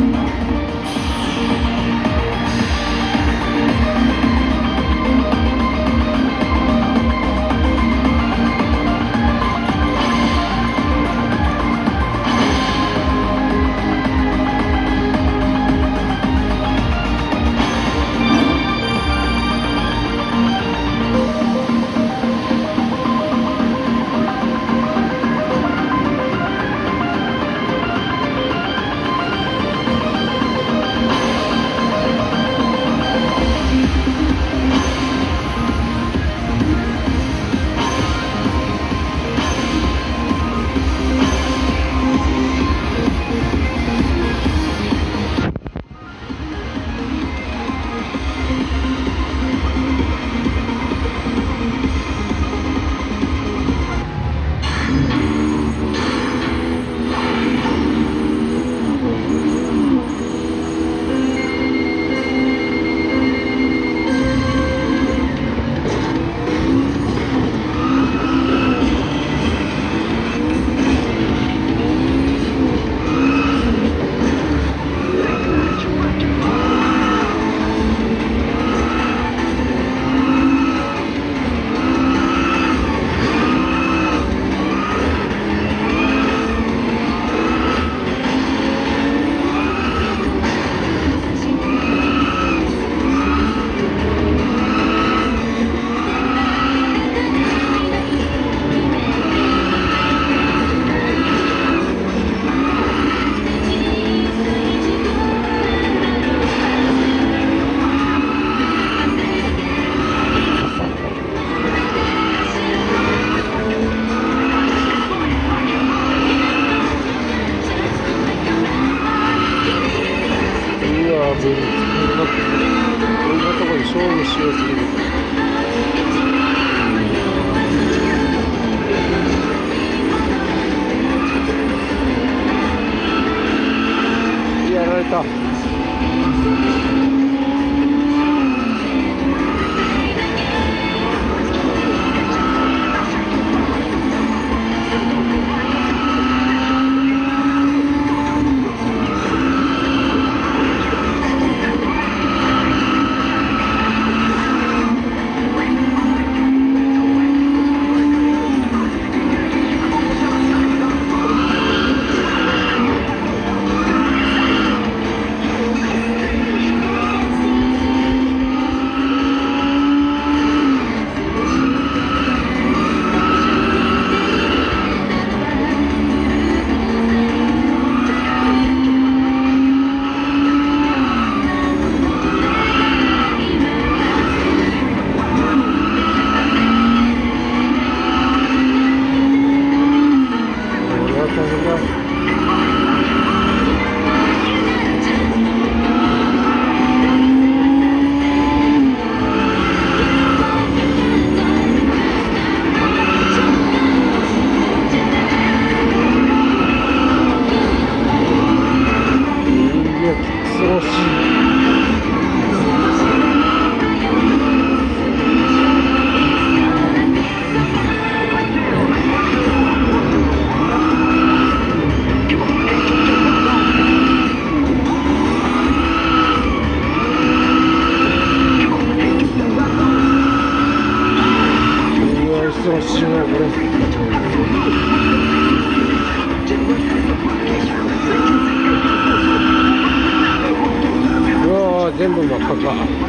Música 全部真っ赤か。